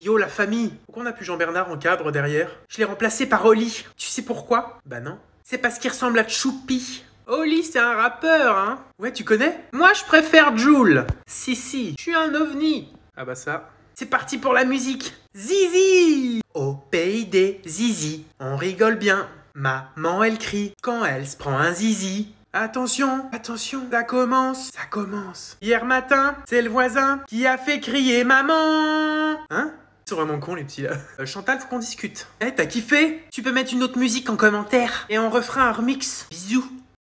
Yo la famille, pourquoi on a plus Jean-Bernard en cadre derrière? Je l'ai remplacé par Oli. Tu sais pourquoi? Bah non. C'est parce qu'il ressemble à Choupi. Oli c'est un rappeur, hein Ouais, tu connais? Moi je préfère Joule. Si si, je suis un ovni. Ah bah ça. C'est parti pour la musique. Zizi Au pays des zizi, on rigole bien. Maman elle crie quand elle se prend un zizi. Attention, attention, ça commence, ça commence. Hier matin, c'est le voisin qui a fait crier maman. Sont vraiment cons les petits là. Euh, Chantal, faut qu'on discute. Eh, t'as kiffé? Tu peux mettre une autre musique en commentaire et on refera un remix. Bisous.